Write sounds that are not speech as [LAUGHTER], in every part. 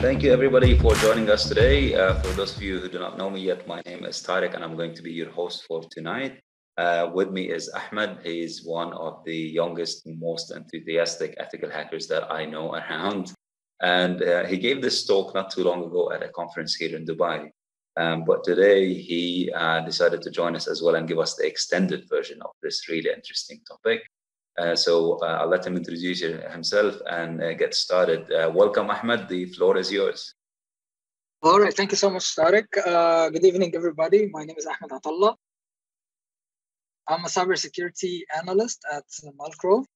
Thank you, everybody, for joining us today. Uh, for those of you who do not know me yet, my name is Tarek, and I'm going to be your host for tonight. Uh, with me is Ahmed. He's one of the youngest, most enthusiastic ethical hackers that I know around. And uh, he gave this talk not too long ago at a conference here in Dubai. Um, but today he uh, decided to join us as well and give us the extended version of this really interesting topic. Uh, so uh, I'll let him introduce himself and uh, get started. Uh, welcome, Ahmed. The floor is yours. All right. Thank you so much, Tariq. Uh, good evening, everybody. My name is Ahmed Atallah. I'm a cybersecurity analyst at Malcro.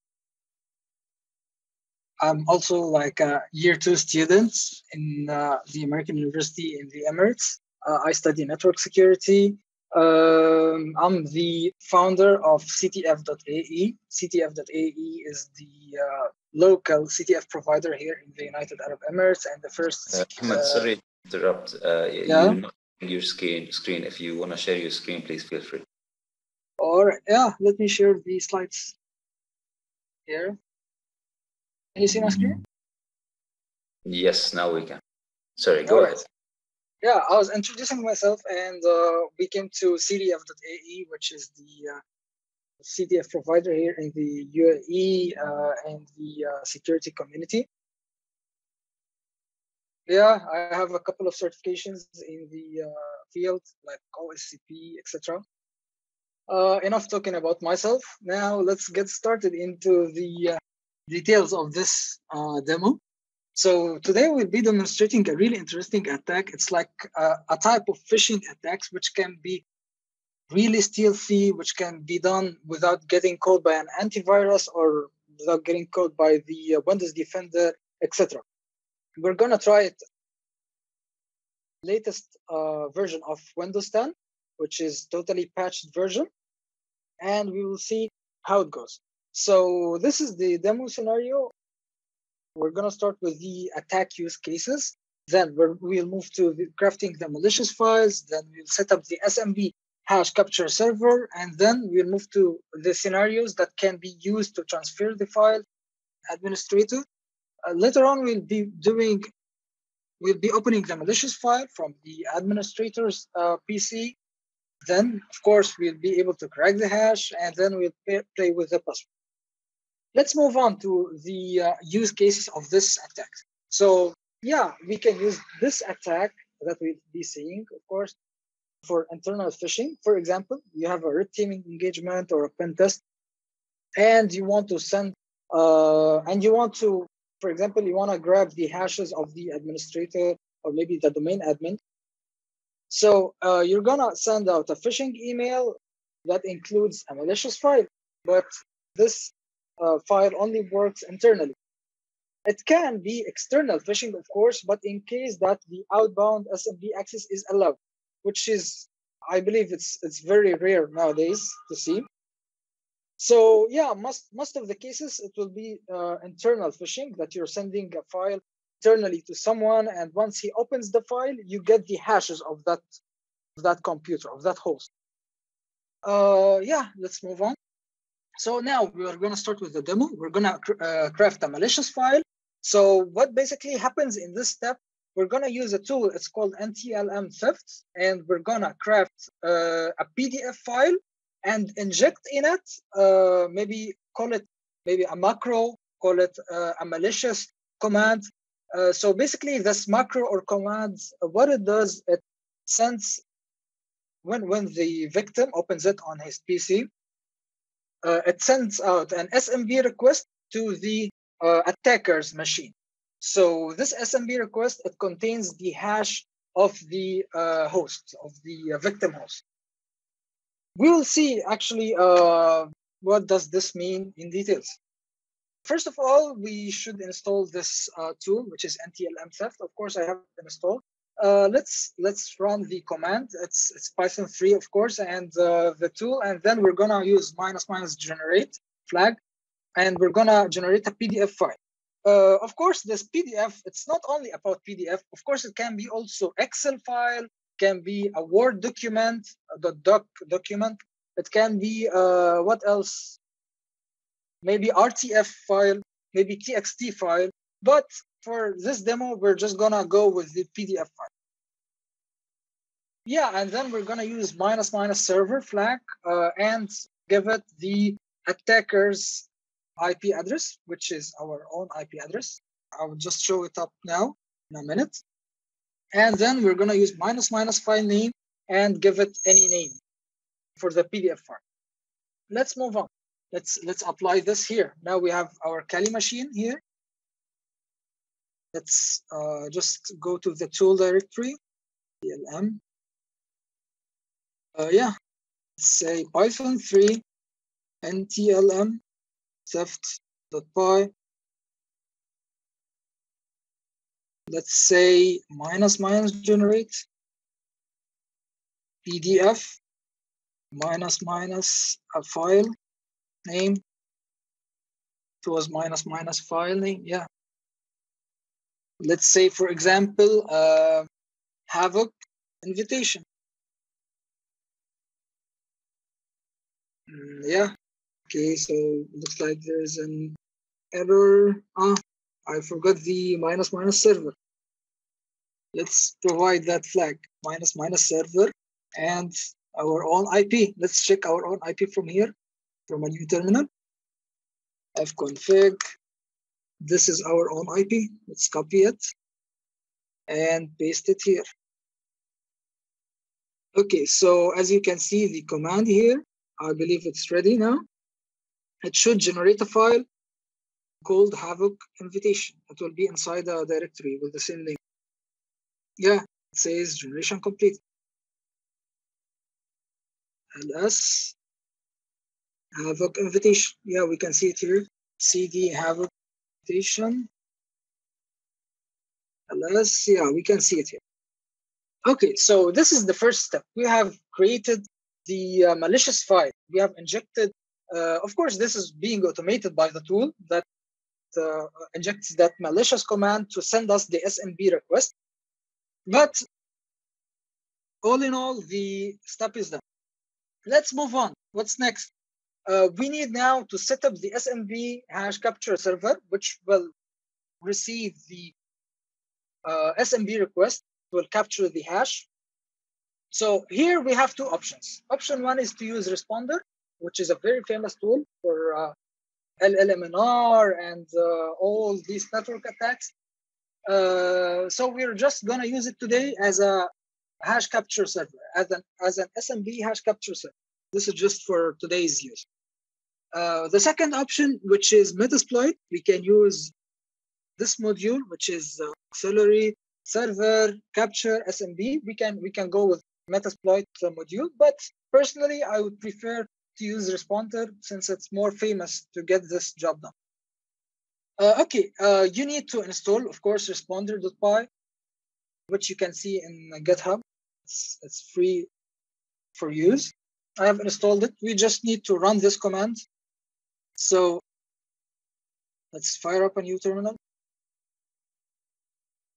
I'm also like a year two student in the American University in the Emirates. I study network security um, I'm the founder of CTF.ae. CTF.ae is the uh, local CTF provider here in the United Arab Emirates and the first. Uh, Ahmed, uh, sorry to interrupt. Uh, yeah? your screen, screen. If you want to share your screen, please feel free. Or, yeah, let me share the slides here. Can you see my screen? Yes, now we can. Sorry, go All ahead. Right yeah, I was introducing myself, and uh, we came to CTF.ae, which is the uh, CTF provider here in the UAE uh, and the uh, security community. Yeah, I have a couple of certifications in the uh, field, like OSCP, etc. Uh, enough talking about myself. Now let's get started into the details of this demo. So today we'll be demonstrating a really interesting attack. It's like a, a type of phishing attacks which can be really stealthy, which can be done without getting caught by an antivirus or without getting caught by the uh, Windows Defender, etc. We're gonna try it latest uh, version of Windows 10, which is totally patched version, and we will see how it goes. So this is the demo scenario. We're going to start with the attack use cases. Then we will move to crafting the malicious files. Then we'll set up the SMB hash capture server. And then we'll move to the scenarios that can be used to transfer the file administrator. Uh, later on, we'll be doing, we'll be opening the malicious file from the administrator's uh, PC. Then, of course, we'll be able to crack the hash and then we'll play with the password. Let's move on to the uh, use cases of this attack. So yeah, we can use this attack that we'll be seeing, of course, for internal phishing. For example, you have a red teaming engagement or a pen test, and you want to send, uh, and you want to, for example, you want to grab the hashes of the administrator or maybe the domain admin. So uh, you're gonna send out a phishing email that includes a malicious file, but this uh, file only works internally. It can be external phishing, of course, but in case that the outbound SMB access is allowed, which is, I believe, it's it's very rare nowadays to see. So yeah, most most of the cases it will be uh, internal phishing that you're sending a file internally to someone, and once he opens the file, you get the hashes of that of that computer of that host. Uh, yeah, let's move on. So now we're going to start with the demo. We're going to uh, craft a malicious file. So what basically happens in this step, we're going to use a tool. It's called NTLM theft, and we're going to craft uh, a PDF file and inject in it, uh, maybe call it maybe a macro, call it uh, a malicious command. Uh, so basically, this macro or command, what it does, it sends when when the victim opens it on his PC, it sends out an SMB request to the uh, attacker's machine. So this SMB request, it contains the hash of the uh, host, of the uh, victim host. We will see actually uh, what does this mean in details. First of all, we should install this uh, tool, which is NTLM theft. Of course, I have installed. Uh, let's let's run the command. It's it's Python 3, of course, and uh, the tool, and then we're gonna use minus minus generate flag, and we're gonna generate a PDF file. Uh, of course, this PDF, it's not only about PDF. Of course, it can be also Excel file, can be a Word document, the doc document. It can be uh, what else? Maybe RTF file, maybe TXT file. But for this demo, we're just gonna go with the PDF file. Yeah, and then we're gonna use minus minus server flag uh, and give it the attacker's IP address, which is our own IP address. I will just show it up now in a minute. And then we're gonna use minus minus file name and give it any name for the PDF file. Let's move on. Let's let's apply this here. Now we have our Kali machine here. Let's uh, just go to the tool directory, TLM. Uh, yeah, say Python 3 ntlm theft.py. Let's say minus minus generate PDF minus minus a file name. It was minus minus file name, yeah. Let's say, for example, uh, Havoc invitation. Yeah. Okay, so looks like there's an error. Ah, I forgot the minus minus server. Let's provide that flag minus minus server and our own IP. Let's check our own IP from here, from a new terminal. fconfig. This is our own IP. Let's copy it and paste it here. Okay, so as you can see, the command here, I believe it's ready now. It should generate a file called Havoc invitation. It will be inside a directory with the same name. Yeah, it says generation complete ls havoc invitation. Yeah, we can see it here. cd havoc invitation. ls, yeah, we can see it here. Okay, so this is the first step. We have created the uh, malicious file. We have injected, uh, of course, this is being automated by the tool that uh, injects that malicious command to send us the SMB request. But all in all, the step is done. Let's move on. What's next? Uh, we need now to set up the SMB hash capture server, which will receive the uh, SMB request, will capture the hash. So here we have two options. Option one is to use Responder, which is a very famous tool for uh, LLMNR and uh, all these network attacks. Uh, so we're just gonna use it today as a hash capture server, as an, as an SMB hash capture server. This is just for today's use. Uh, the second option, which is Metasploit, we can use this module, which is uh, auxiliary server capture SMB. We can we can go with Metasploit uh, module, but personally, I would prefer to use Responder since it's more famous to get this job done. Uh, okay, uh, you need to install, of course, responder.py, which you can see in GitHub. It's, it's free for use. I have installed it. We just need to run this command. So let's fire up a new terminal.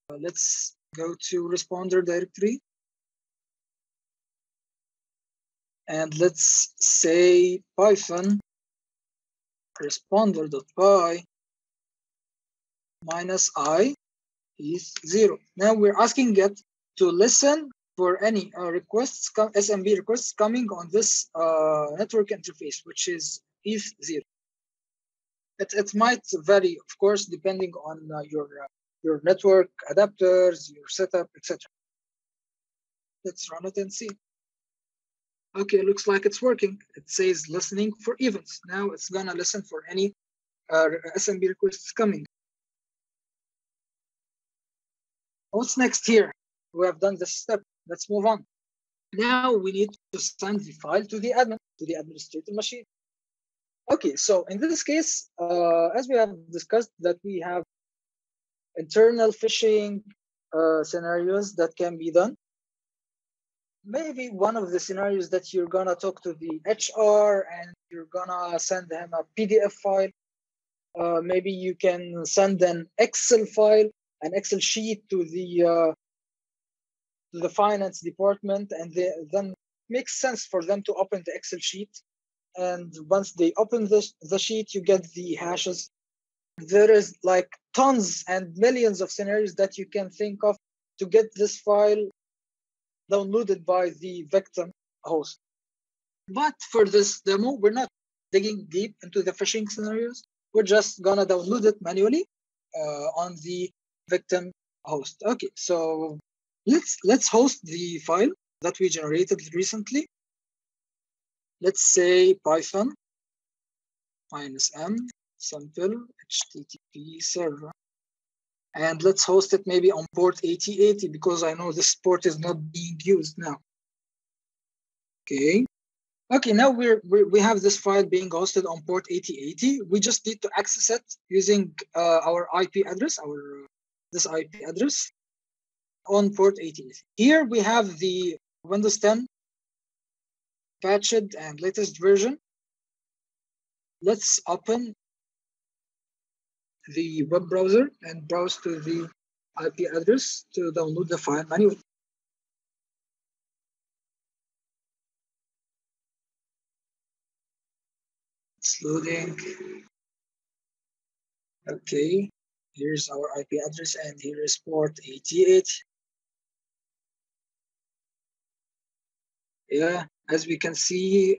Uh, let's go to responder directory. And let's say Python responder.py minus i is zero. Now we're asking it to listen for any uh, requests, SMB requests coming on this uh, network interface, which is ETH0. It, it might vary, of course, depending on uh, your, uh, your network adapters, your setup, etc. Let's run it and see. Okay, looks like it's working. It says listening for events. Now it's gonna listen for any uh, SMB requests coming. What's next here? We have done this step. Let's move on. Now we need to send the file to the admin, to the administrator machine. Okay, so in this case, uh, as we have discussed that we have internal phishing uh, scenarios that can be done. Maybe one of the scenarios that you're gonna talk to the HR and you're gonna send them a PDF file. Uh, maybe you can send an Excel file, an Excel sheet to the uh, to the finance department and they, then makes sense for them to open the Excel sheet. And once they open the, the sheet, you get the hashes there is like tons and millions of scenarios that you can think of to get this file downloaded by the victim host. But for this demo, we're not digging deep into the phishing scenarios. We're just gonna download it manually uh, on the victim host. Okay, so let's let's host the file that we generated recently. Let's say Python minus m sample HTTP server. And let's host it maybe on port 8080 because I know this port is not being used now. Okay. Okay, now we're, we're we have this file being hosted on port 8080. We just need to access it using uh, our IP address, our uh, this IP address on port 8080. Here we have the Windows 10 patched and latest version. Let's open the web browser and browse to the IP address to download the file manually. It's loading. Okay, here's our IP address and here is port 88. Yeah, as we can see,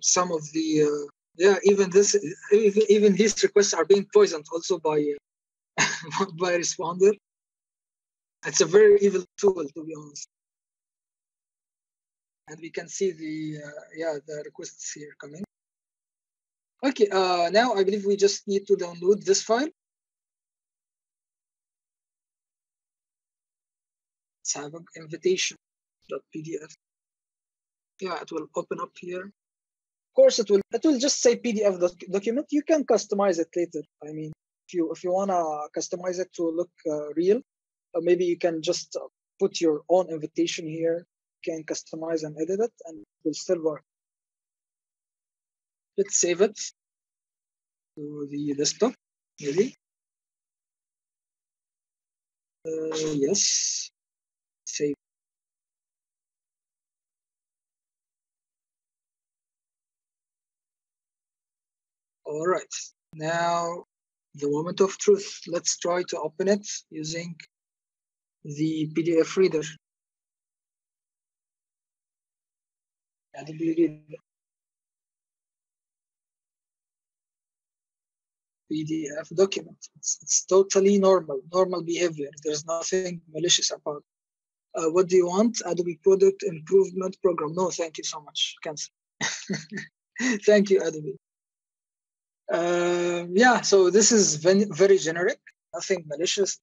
some of the uh, yeah even this even even these requests are being poisoned also by [LAUGHS] by responder. It's a very evil tool to be honest. And we can see the uh, yeah the requests here coming. Okay uh now i believe we just need to download this file. Let's have an invitation.pdf yeah it will open up here course, it will it will just say PDF doc document. You can customize it later. I mean, if you if you wanna customize it to look uh, real, uh, maybe you can just uh, put your own invitation here. You can customize and edit it, and it will still work. Let's save it to the desktop, maybe. Uh, yes, save. All right, now the moment of truth. Let's try to open it using the PDF reader. PDF document. It's, it's totally normal, normal behavior. There's nothing malicious about it. Uh, what do you want? Adobe Product Improvement Program. No, thank you so much. Cancel. [LAUGHS] thank you, Adobe. Uh, yeah, so this is very generic, nothing malicious.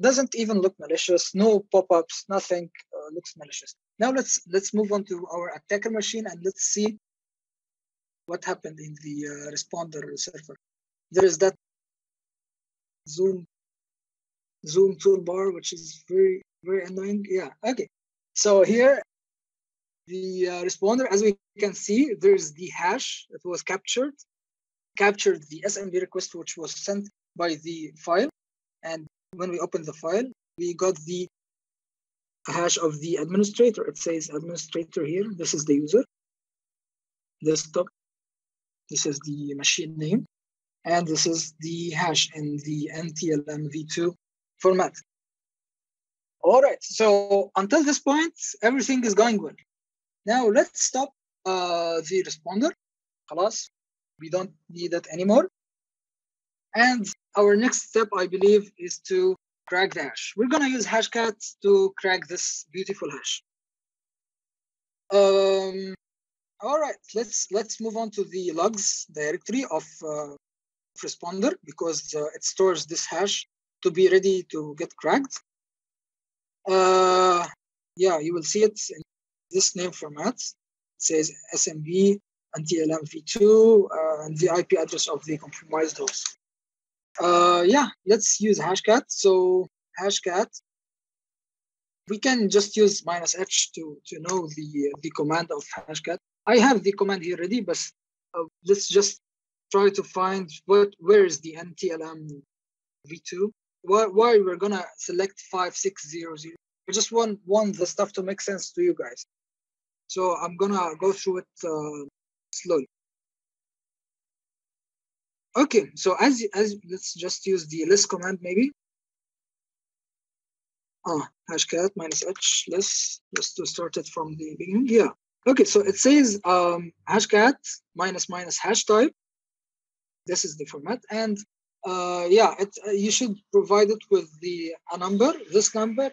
Doesn't even look malicious. No pop-ups, nothing uh, looks malicious. Now let's let's move on to our attacker machine and let's see what happened in the uh, responder server. There is that zoom zoom toolbar, which is very very annoying. Yeah, okay. So here the uh, responder, as we can see, there's the hash that was captured captured the SMB request which was sent by the file. And when we open the file, we got the hash of the administrator. It says administrator here. This is the user. Desktop. This is the machine name. And this is the hash in the NTLM v2 format. All right, so until this point, everything is going well. Now let's stop uh, the responder. خلاص we don't need it anymore. And our next step, I believe, is to crack the hash. We're gonna use Hashcat to crack this beautiful hash. Um, all right, let's let's move on to the logs directory of uh, responder because uh, it stores this hash to be ready to get cracked. Uh, yeah, you will see it in this name format. It says SMB NTLM v2 uh, and the IP address of the compromised host. Uh, yeah, let's use hashcat. So hashcat, we can just use minus h to, to know the, the command of hashcat. I have the command here ready, but uh, let's just try to find what where is the NTLM v2. Why, why we're gonna select 5600. I just want, want the stuff to make sense to you guys. So I'm gonna go through it uh, slowly Okay, so as as let's just use the list command maybe. Ah, hashcat minus h list just to start it from the beginning. Yeah. Okay, so it says um, hashcat minus minus hash type. This is the format, and uh, yeah, it, uh, you should provide it with the a number. This number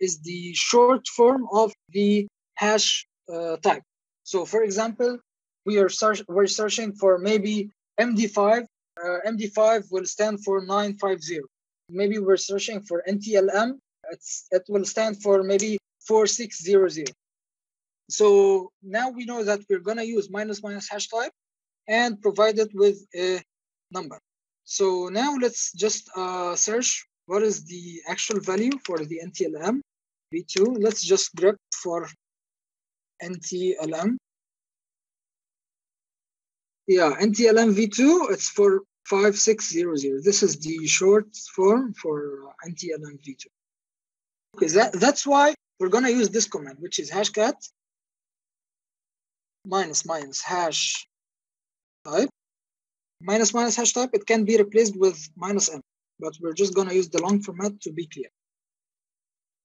is the short form of the hash uh, type. So, for example, we are search we're searching for maybe MD5. Uh, MD5 will stand for 950. Maybe we're searching for NTLM. It's, it will stand for maybe 4600. So now we know that we're going to use minus minus hash type and provide it with a number. So now let's just uh, search what is the actual value for the NTLM v2. Let's just grep for NTLM. Yeah, NTLM v2, it's for 5600. This is the short form for NTLM v2. Okay, that, that's why we're going to use this command, which is hashcat minus minus hash type minus minus hash type it can be replaced with minus m but we're just going to use the long format to be clear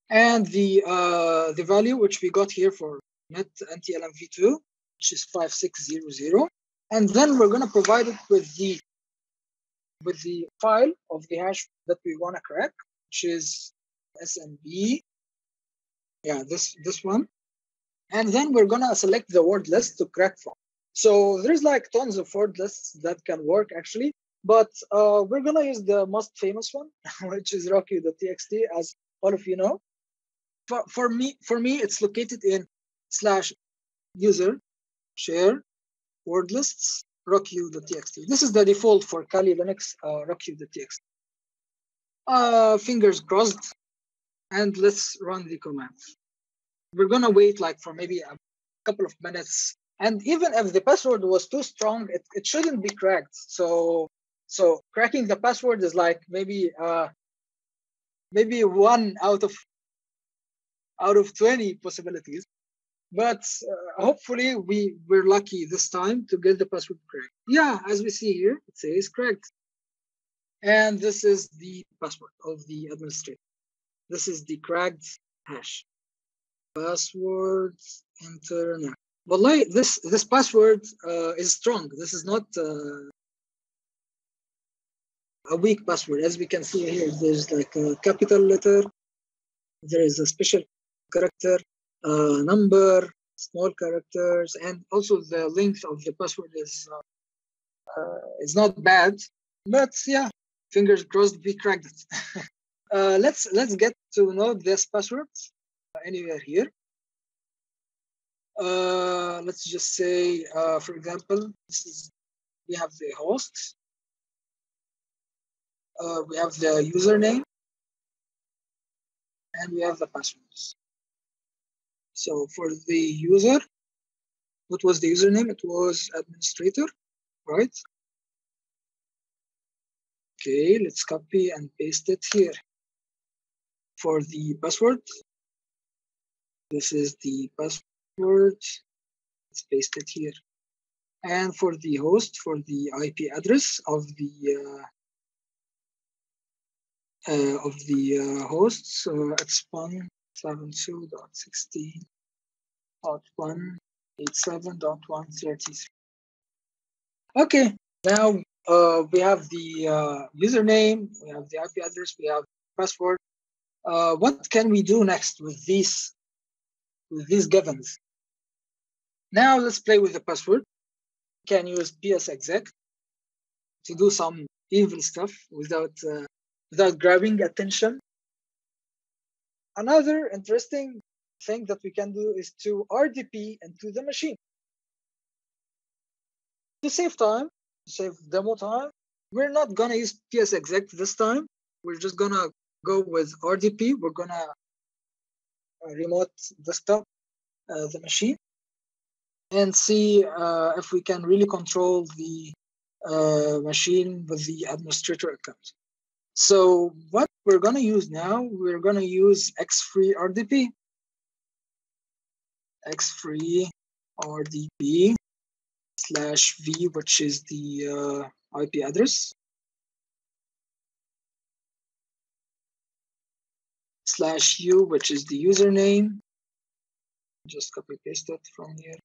and the uh, the value which we got here for net ntlm v2 which is 5600 and then we're going to provide it with the with the file of the hash that we want to crack which is smb yeah this this one and then we're gonna select the word list to crack from. So there's like tons of word lists that can work actually, but uh, we're gonna use the most famous one, [LAUGHS] which is rockyou.txt, as all of you know. For, for me, for me, it's located in slash user share word lists rockyou.txt. This is the default for Kali Linux uh. Uh, fingers crossed, and let's run the command. we're gonna wait like for maybe a couple of minutes. And even if the password was too strong, it, it shouldn't be cracked. So so cracking the password is like maybe uh maybe one out of out of 20 possibilities. But uh, hopefully we we're lucky this time to get the password correct. Yeah, as we see here, it says correct. And this is the password of the administrator. This is the cracked hash password enter now. Wallahi, this this password uh, is strong. This is not uh, a weak password. As we can see here, there's like a capital letter, there is a special character, uh, number, small characters, and also the length of the password is uh, uh, is not bad. But yeah, fingers crossed we cracked. [LAUGHS] Uh, let's let's get to know this password anywhere here. Uh, let's just say, uh, for example, this is we have the host, uh, we have the username, and we have the passwords. So for the user, what was the username? It was administrator, right? Okay, let's copy and paste it here. For the password, this is the password. Let's paste it here. And for the host, for the IP address of the uh, uh, of the uh, hosts, uh, it's 172.16.187.133. Okay, now uh, we have the uh, username, we have the IP address, we have password. Uh, what can we do next with these with these givens. Now let's play with the password. You can use psexec to do some evil stuff without uh, without grabbing attention. Another interesting thing that we can do is to RDP into the machine. To save time, to save demo time, we're not gonna use psexec this time. We're just gonna go with RDP. We're gonna uh, remote desktop uh, the machine and see uh, if we can really control the machine with the administrator account. So what we're going to use now, we're going to use X-Free RDP. X-Free RDP. slash v, which is the uh, IP address, slash u, which is the username. Just copy paste it from here.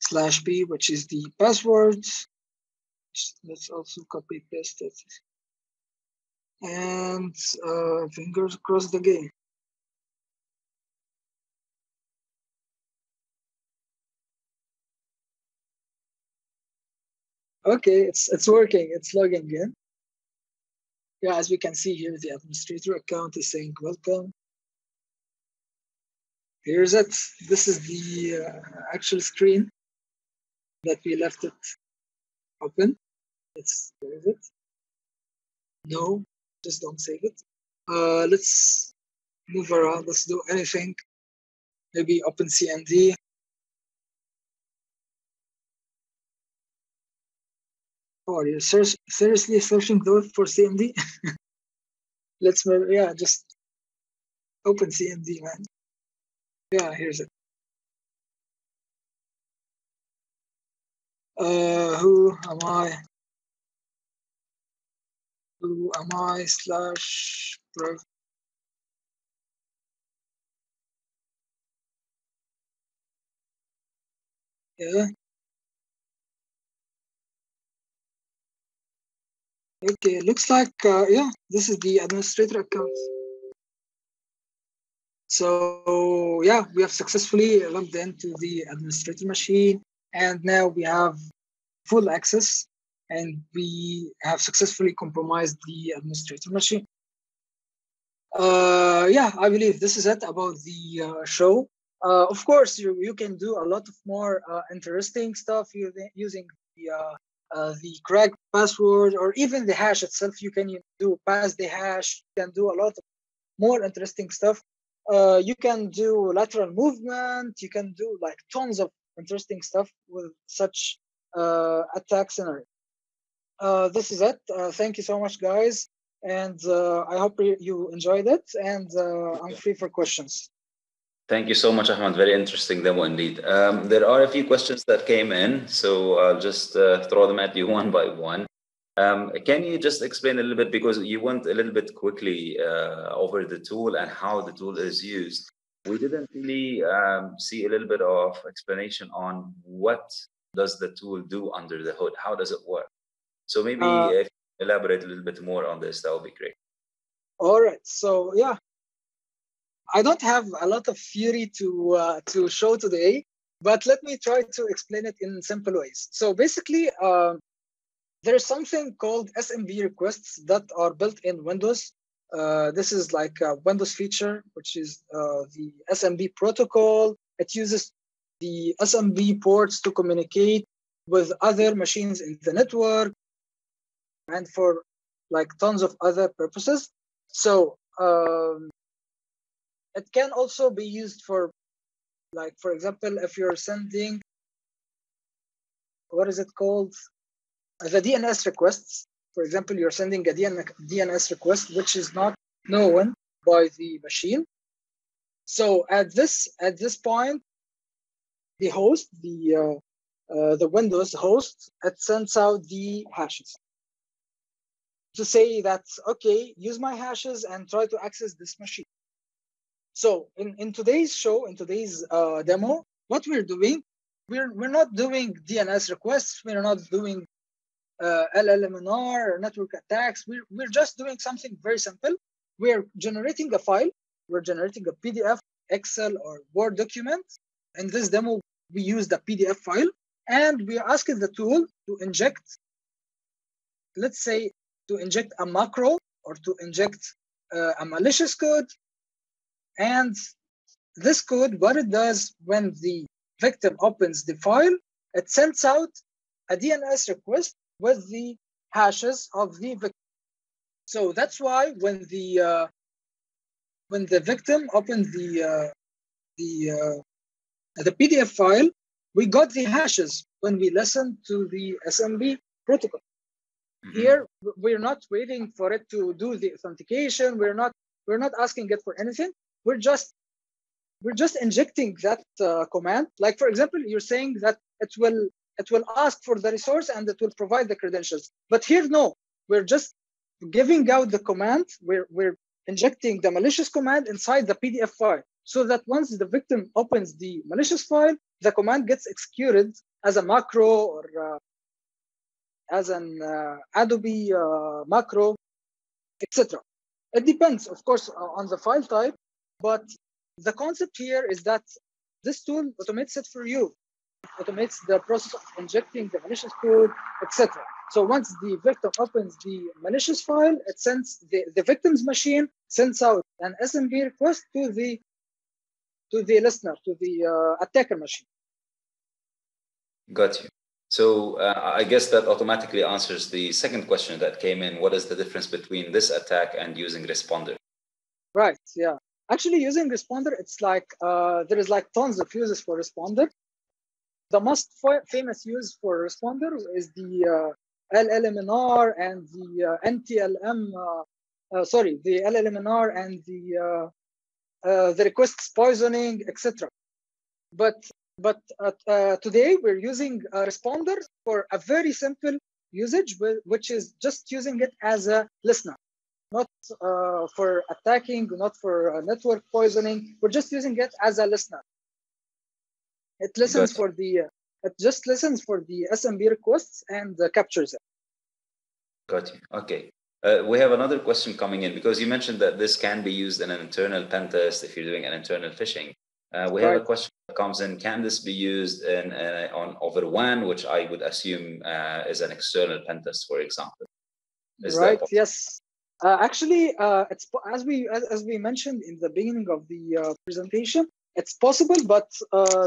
Slash b, which is the password. Let's also copy paste it. And uh, fingers crossed again. Okay, it's it's working. It's logging in. Yeah, as we can see here, the administrator account is saying welcome. Here's it. This is the uh, actual screen that we left it open. Let's it. No, just don't save it. Uh, let's move around. Let's do anything. Maybe open CMD. Oh, you ser seriously searching those for CMD? [LAUGHS] Let's move. Yeah, just open CMD, man. Yeah, here's it. Uh, who am I? Who am I? Slash prof. Yeah. Okay, looks like, uh, yeah, this is the administrator account. So yeah, we have successfully logged into the administrator machine and now we have full access and we have successfully compromised the administrator machine. Uh, yeah, I believe this is it about the uh, show. Uh, of course, you, you can do a lot of more uh, interesting stuff using the uh, uh, the cracked password or even the hash itself. You can do pass the hash. You can do a lot of more interesting stuff. You can do lateral movement. You can do like tons of interesting stuff with such uh, attack scenario. Uh, this is it. Uh, thank you so much, guys. And uh, I hope you enjoyed it. And I'm free for questions. Thank you so much, Ahmed. Very interesting demo indeed. Um, there are a few questions that came in, so I'll just uh, throw them at you [LAUGHS] one by one. Um, can you just explain a little bit because you went a little bit quickly uh, over the tool and how the tool is used. We didn't really um, see a little bit of explanation on what does the tool do under the hood. How does it work? So maybe uh, if you elaborate a little bit more on this, that would be great. All right. So yeah, I don't have a lot of theory to uh, to show today, but let me try to explain it in simple ways. So basically, uh, there's something called SMB requests that are built in Windows. Uh, this is like a Windows feature, which is uh, the SMB protocol. It uses the SMB ports to communicate with other machines in the network and for like tons of other purposes. So um, it can also be used for like for example if you're sending what is it called? The dns requests. For example you're sending a dns request which is not known by the machine. So at this at this point the host the uh, uh, the windows host it sends out the hashes to say that okay use my hashes and try to access this machine so in, in today's show, in today's uh, demo, what we're doing, we're, we're not doing DNS requests, we're not doing uh, LLMNR network attacks. We're, we're just doing something very simple. We're generating a file, we're generating a PDF, Excel, or Word document. In this demo, we use the PDF file, and we asking the tool to inject, let's say, to inject a macro or to inject uh, a malicious code and this code, what it does when the victim opens the file, it sends out a DNS request with the hashes of the victim. So that's why when the uh, when the victim opened the uh, the uh, the PDF file, we got the hashes when we listened to the SMB protocol. Mm-hmm. Here, we're not waiting for it to do the authentication. We're not we're not asking it for anything. We're just we're just injecting that uh, command. Like for example, you're saying that it will it will ask for the resource and it will provide the credentials. But here, no, we're just giving out the command. We're we're injecting the malicious command inside the PDF file, so that once the victim opens the malicious file, the command gets executed as a macro or uh, as an uh, Adobe uh, macro, etc. It depends, of course, on the file type, but the concept here is that this tool automates it for you, automates the process of injecting the malicious code, etc. So once the victim opens the malicious file, it sends the, the victim's machine sends out an SMB request to the to the listener, to the uh, attacker machine. Got you. So uh, I guess that automatically answers the second question that came in. What is the difference between this attack and using responder? Right. Yeah. Actually, using responder, it's like uh, there is like tons of uses for responder. The most famous use for responder is the uh, LLMNR and the uh, NTLM. Uh, uh, sorry, the LLMNR and the the requests poisoning, etc. But but uh, uh, today we're using a responder for a very simple usage, which is just using it as a listener, not uh, for attacking, not for network poisoning. We're just using it as a listener. It listens for the, it just listens for the SMB requests and captures it. Got you. Okay. Uh, we have another question coming in because you mentioned that this can be used in an internal pen test if you're doing an internal phishing. Uh, we right. have a question that comes in. Can this be used in, uh, on over WAN, which I would assume uh, is an external pen test, for example? Is right. Yes. Uh, actually, uh, it's as we as, as, we mentioned in the beginning of the uh, presentation, it's possible, but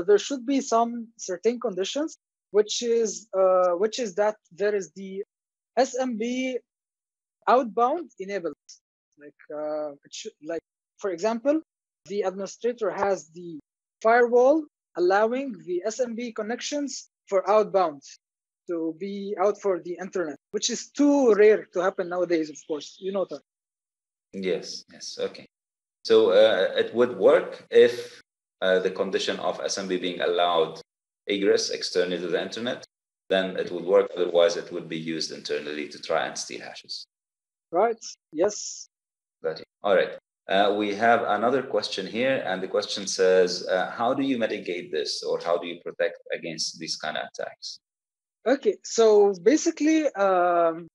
there should be some certain conditions, which is which is that there is the SMB outbound enabled, like should, like for example, the administrator has the firewall allowing the SMB connections for outbound to be out for the internet, which is too rare to happen nowadays, of course. You know that. Yes, yes, okay. So uh, it would work if uh, the condition of SMB being allowed egress externally to the internet, then it would work. Otherwise, it would be used internally to try and steal hashes. Right. Yes. Got it. All right. Uh, we have another question here, and the question says, uh, how do you mitigate this or how do you protect against these kind of attacks? Okay, so basically, um,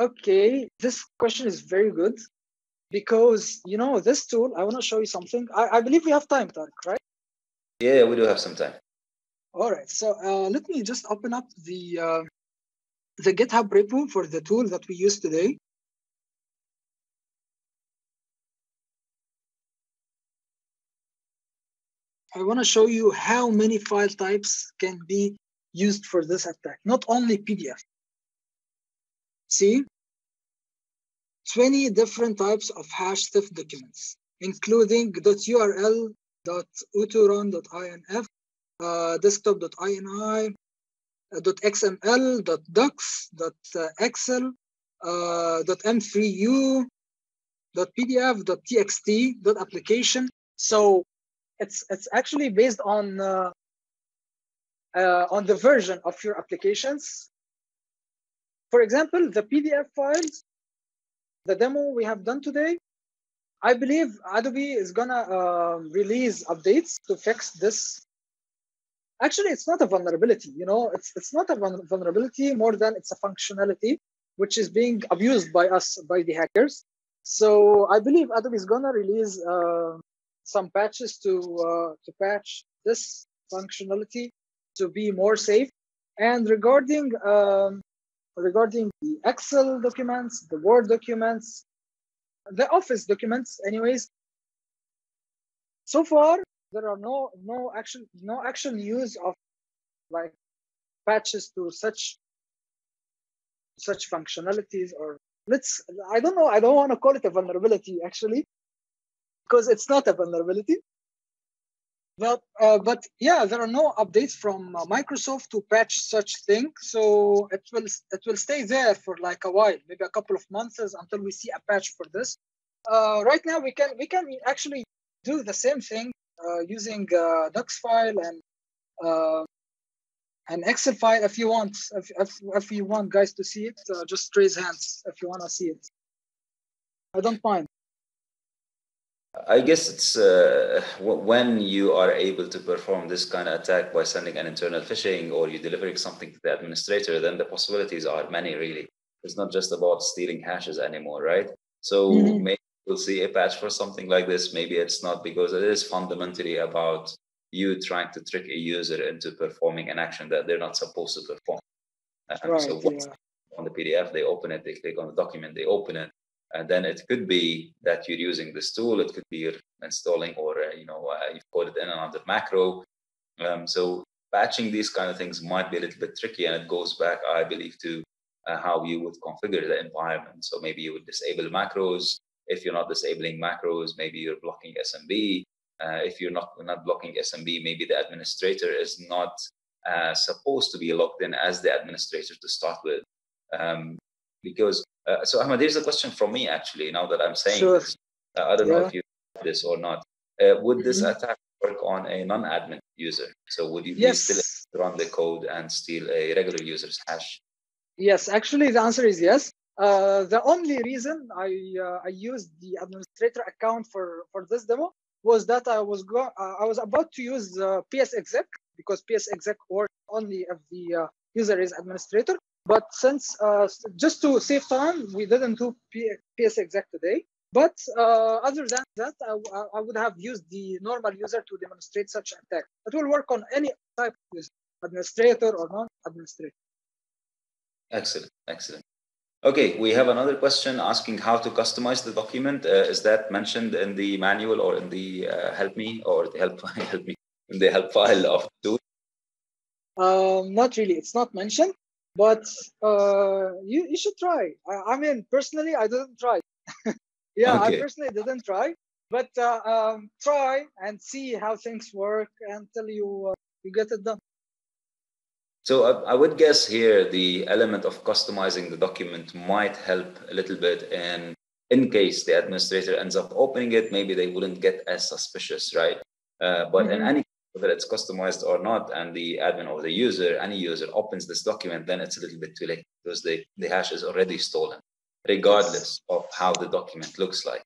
okay, this question is very good because, you know, this tool, I want to show you something. I, I believe we have time, Tarek, right? Yeah, we do have some time. All right, so uh, let me just open up the, uh, the GitHub repo for the tool that we use today. I want to show you how many file types can be used for this attack, not only PDF. See, 20 different types of hash theft documents, including .url, .uturon.inf, uh, desktop.ini, uh, .xml, .docs, .excel, uh, .m3u, .pdf, .txt, .application. So it's it's actually based on uh, uh, on the version of your applications. For example, the PDF files, the demo we have done today, I believe Adobe is gonna uh, release updates to fix this. Actually, it's not a vulnerability. You know, it's it's not a vulnerability more than it's a functionality which is being abused by us by the hackers. So I believe Adobe is gonna release uh, some patches to uh, to patch this functionality to be more safe. And regarding um, regarding the Excel documents, the Word documents, the Office documents, anyways. So far, there are no no action no actual use of like patches to such such functionalities or let's I don't know I don't want to call it a vulnerability actually because it's not a vulnerability. But, uh, but yeah, there are no updates from uh, Microsoft to patch such thing. So it will it will stay there for like a while, maybe a couple of months until we see a patch for this. Uh, right now, we can we can actually do the same thing uh, using a docs file and uh, an Excel file if you want. If, if, if you want guys to see it, uh, just raise hands if you want to see it. I don't mind. I guess it's uh, when you are able to perform this kind of attack by sending an internal phishing or you delivering something to the administrator, then the possibilities are many really. It's not just about stealing hashes anymore, right? So mm-hmm. maybe we'll see a patch for something like this. Maybe it's not because it is fundamentally about you trying to trick a user into performing an action that they're not supposed to perform. right, so once yeah. on the PDF, they open it, they click on the document, they open it, and then it could be that you're using this tool. It could be you're installing or uh, you know uh, you've put it in another macro. Um, so patching these kind of things might be a little bit tricky, and it goes back, I believe, to uh, how you would configure the environment. So maybe you would disable macros. If you're not disabling macros, maybe you're blocking SMB. Uh, if you're not not blocking SMB, maybe the administrator is not uh, supposed to be logged in as the administrator to start with. Um, because uh, so Ahmed, here's a question from me actually. Now that I'm saying sure. this, uh, I don't yeah. know if you this or not. Uh, would this mm-hmm. attack work on a non-admin user? So would you yes. still run the code and steal a regular user's hash? Yes, actually, the answer is yes. Uh, the only reason I uh, I used the administrator account for for this demo was that I was go uh, I was about to use PS exec because PS exec works only if the user is administrator. But since uh, just to save time, we didn't do PS exec today. But uh, other than that, I, I, would have used the normal user to demonstrate such attack. It will work on any type of user, administrator or non-administrator. Excellent, excellent. Okay, we have another question asking how to customize the document. Uh, is that mentioned in the manual or in the uh, help me or the help [LAUGHS] help me in the help file of the? Um, not really. It's not mentioned but uh, you, you should try. I, I mean, personally, I didn't try. [LAUGHS] yeah, okay. I personally didn't try, but uh, um, try and see how things work until you uh, you get it done. So I, I, would guess here the element of customizing the document might help a little bit and in case the administrator ends up opening it, maybe they wouldn't get as suspicious, right? Uh, but mm-hmm. in any whether it's customized or not, and the admin or the user, any user opens this document, then it's a little bit too late because the, the hash is already stolen, regardless of how the document looks like.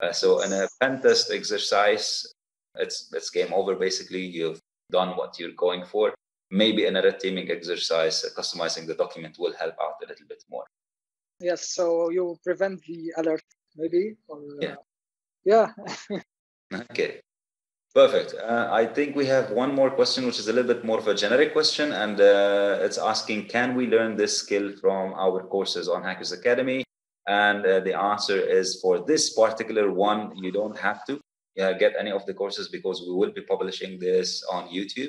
Uh, so in a pen test exercise, it's it's game over. Basically, you've done what you're going for. Maybe in a red teaming exercise, uh, customizing the document will help out a little bit more. Yes, so you prevent the alert, maybe. Or, yeah. Uh, yeah. [LAUGHS] okay. Perfect. Uh, I think we have one more question, which is a little bit more of a generic question, and uh, it's asking, can we learn this skill from our courses on Hackers Academy? And uh, the answer is for this particular one, you don't have to uh, get any of the courses because we will be publishing this on YouTube,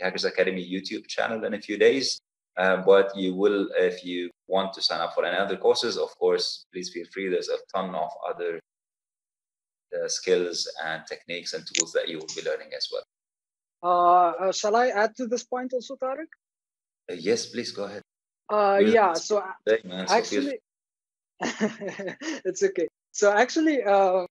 Hackers Academy YouTube channel in a few days. Uh, but you will, if you want to sign up for any other courses, of course, please feel free. There's a ton of other the skills and techniques and tools that you will be learning as well. Uh, uh, shall I add to this point also, Tariq? Uh, yes, please go ahead. Uh, yeah, so day, man, actually, [LAUGHS] it's okay. So actually, uh,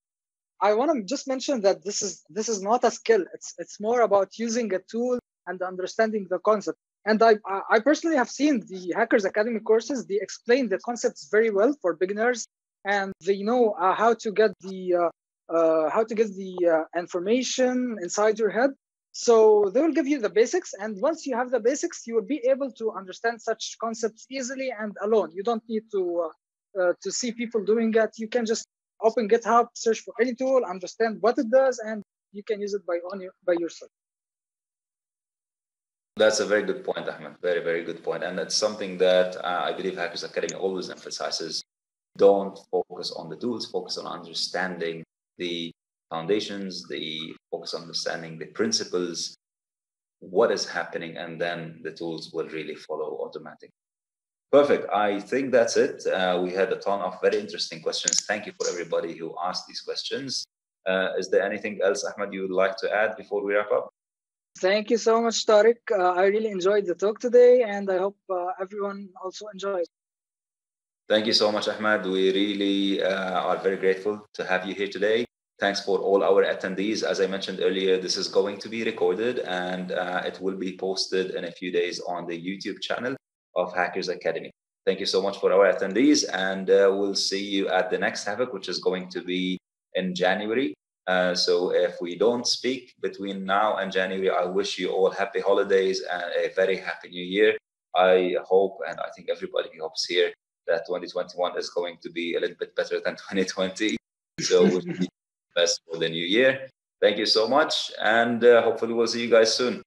I want to just mention that this is this is not a skill. It's it's more about using a tool and understanding the concept. And I I personally have seen the Hackers Academy courses. They explain the concepts very well for beginners, and they know uh, how to get the uh, how to get the uh, information inside your head. So they will give you the basics, and once you have the basics, you will be able to understand such concepts easily and alone. You don't need to uh, uh to see people doing it. You can just open GitHub, search for any tool, understand what it does, and you can use it by on your, by yourself. That's a very good point, Ahmed. Very, very good point. And that's something that uh, I believe Hackers Academy always emphasizes. Don't focus on the tools, focus on understanding the foundations, the focus on understanding the principles, what is happening, and then the tools will really follow automatically. Perfect. I think that's it. Uh, we had a ton of very interesting questions. Thank you for everybody who asked these questions. Uh, is there anything else, Ahmed, you would like to add before we wrap up? Thank you so much, Tariq. Uh, I really enjoyed the talk today, and I hope uh, everyone also enjoyed. Thank you so much, Ahmed. We really uh, are very grateful to have you here today. Thanks for all our attendees. As I mentioned earlier, this is going to be recorded and uh, it will be posted in a few days on the YouTube channel of Hackers Academy. Thank you so much for our attendees, and uh, we'll see you at the next Havoc, which is going to be in January. Uh, so if we don't speak between now and January, I wish you all happy holidays and a very happy new year. I hope, and I think everybody hopes here, that 2021 is going to be a little bit better than [LAUGHS] 2020. So you [LAUGHS] best for the new year. Thank you so much, and uh, hopefully we'll see you guys soon.